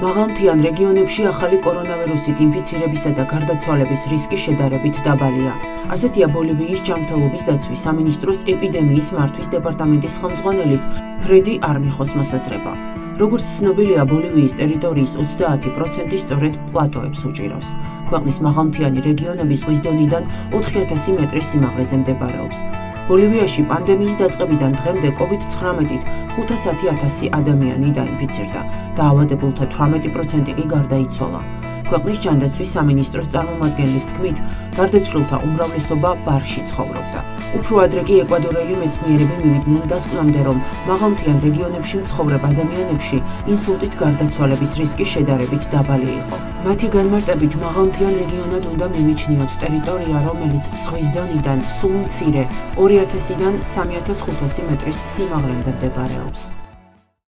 მაღალმთიან რეგიონებში ახალი კორონავირუსით ინფიცირებისა და გარდაცვალების რისკი შედარებით დაბალია. ასეთია ბოლივიის ჯანმრთელობის დაცვის სამინისტროს ეპიდემიის მართვის დეპარტამენტის ხელმძღვანელის ფრედი არმიხოს მოსაზრება. როგორც ცნობილია, ბოლივიის ტერიტორიის 30% სწორედ პლატოებს უჭირავს. ქვეყნის მაღალმთიანი რეგიონები ზღვის დონიდან 4000 მეტრის სიმაღლეზე მდებარეობს. ბოლივიაში პანდემიის დაწყებიდან დღემდე COVID-19-ით 510000 ადამიანი დაინფიცირდა და ავადებულთა 18% კი გარდაიცვალა. ქვეყნის ჯანდაცვის სამინისტროს წარმომადგენლის თქმით, გარდაცვლილთა უმრავლესობა ბარში ცხოვრობდა. უფრო ადრე კი ეკვადორელი მეცნიერები მივიდნენ დასკვნამდე, რომ მაღალმთიან რეგიონებში მცხოვრებ ადამიანებში ინსულტით გარდაცვალების რისკი შედარებით დაბალი იყო. მათი განმარტებით, მაღალმთიან რეგიონად უნდა მივიჩნიოთ ტერიტორია, რომელიც ზღვის დონიდან სულ მცირე 2000-დან 3500 მეტრის სიმაღლემდე მდებარეობს.